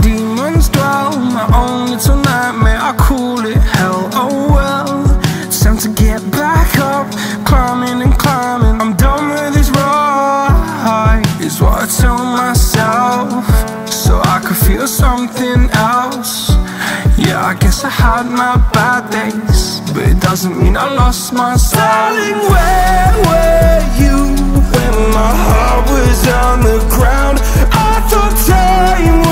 demons dwell My own little nightmare, I call it? Hell Oh well, it's time to get back up. Climbing and climbing, I'm done with this ride Is what I tell myself. So I could feel something else. Yeah, I guess I had my bad days. But it doesn't mean I lost my Darling, where were you when my heart was on the ground? I thought time